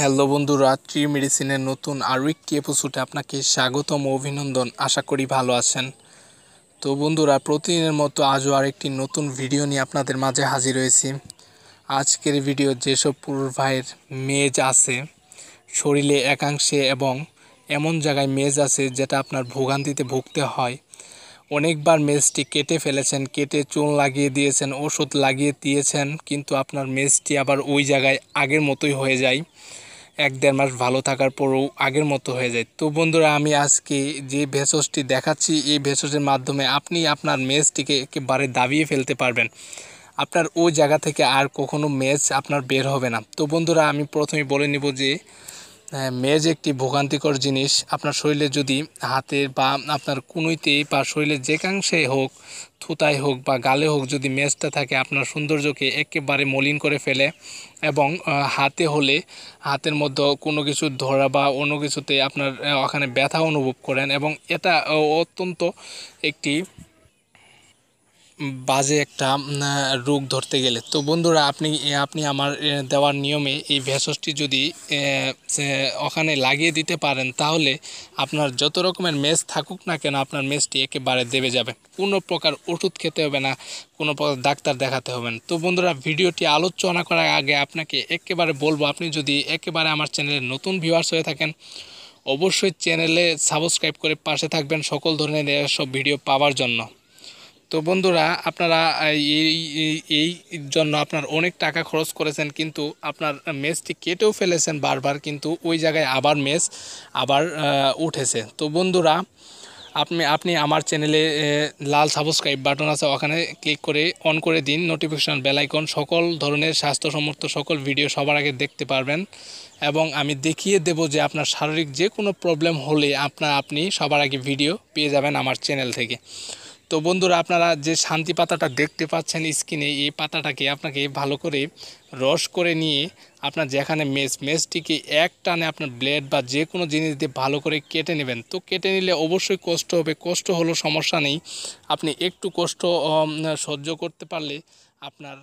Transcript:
Hello বন্ধুরা tree মেডিসিনের নতুন আরও একটি এপিসোডে আপনাকে স্বাগতম, অভিনন্দন, আশা করি ভালো আছেন। তো বন্ধুরা, প্রতিদিনের মতো আজও আরেকটি নতুন ভিডিও নিয়ে আপনাদের মাঝে হাজির হয়েছি। আজকের ভিডিও যেসব পুরুষ ভাইয়ের মেজ আছে, শরীরে একাংশে এবং এমন জায়গায় মেজ আছে যেটা আপনার ভোগান্তিতে ভুগতে হয়, অনেকবার মেজটি কেটে ফেলেছেন, কেটে চুন লাগিয়ে দিয়েছেন, ওষুধ লাগিয়ে দিয়েছেন, কিন্তু আপনার মেজটি আবার ওই জায়গায় আগের মতোই হয়ে যায়। এক দেড় মাস ভালো থাকার পরও আগের মতো হয়ে যায়। তো বন্ধুরা, আমি আজকে যে ভেষজটি দেখাচ্ছি, এই ভেষজের মাধ্যমে আপনি আপনার মেজটিকে একেবারে দাবিয়ে ফেলতে পারবেন। আপনার ওই জায়গা থেকে আর কখনো মেজ আপনার বের হবে না। তো বন্ধুরা, আমি প্রথমে বলে নিব যে মেজ একটি ভোগান্তিকর জিনিস, আপনার শরীরে যদি হাতে বা আপনার কুনুইতে বা শরীরের যেকাংশে হোক, থুতায় হোক বা গালে হোক যদি মেজটা থাকে, আপনার সৌন্দর্যকে একেবারে মলিন করে ফেলে এবং হাতে হলে হাতের মধ্যে কোনো কিছু ধরা বা অন্য কিছুতে আপনার ওখানে ব্যথা অনুভব করেন এবং এটা অত্যন্ত একটি বাজে একটা রোগ ধরতে গেলে। তো বন্ধুরা, আপনি আপনি আমার দেওয়ার নিয়মে এই ভেষজটি যদি ওখানে লাগিয়ে দিতে পারেন, তাহলে আপনার যত রকমের মেজ থাকুক না কেন, আপনার মেজটি একেবারে দেবে যাবে। কোনো প্রকার ওষুধ খেতে হবে না, কোনো প্রকার ডাক্তার দেখাতে হবে না। তো বন্ধুরা, ভিডিওটি আলোচনা করার আগে আপনাকে একেবারে বলব, আপনি যদি একেবারে আমার চ্যানেলে নতুন ভিউয়ার্স হয়ে থাকেন, অবশ্যই চ্যানেলে সাবস্ক্রাইব করে পাশে থাকবেন সকল ধরনের সব ভিডিও পাওয়ার জন্য। তো বন্ধুরা, আপনারা এই এই জন্য আপনার অনেক টাকা খরচ করেছেন, কিন্তু আপনার মেসটি কেটেও ফেলেছেন বারবার, কিন্তু ওই জায়গায় আবার মেস আবার উঠেছে। তো বন্ধুরা, আপনি আপনি আমার চ্যানেলে লাল সাবস্ক্রাইব বাটন আছে, ওখানে ক্লিক করে অন করে দিন নোটিফিকেশান বেলাইকন সকল ধরনের স্বাস্থ্য স্বাস্থ্যসম্মত সকল ভিডিও সবার আগে দেখতে পারবেন। এবং আমি দেখিয়ে দেব যে আপনার শারীরিক যে কোনো প্রবলেম হলে আপনার, আপনি সবার আগে ভিডিও পেয়ে যাবেন আমার চ্যানেল থেকে। তো বন্ধুরা, আপনারা যে শান্তি পাতাটা দেখতে পাচ্ছেন স্কিনে এই পাতাটাকে আপনাকে ভালো করে রস করে নিয়ে আপনার যেখানে মেস, মেসটিকে এক টানে আপনার ব্লেড বা যে কোনো জিনিস দিয়ে ভালো করে কেটে নেবেন। তো কেটে নিলে অবশ্যই কষ্ট হবে, কষ্ট হলো সমস্যা নেই। আপনি একটু কষ্ট সহ্য করতে পারলে আপনার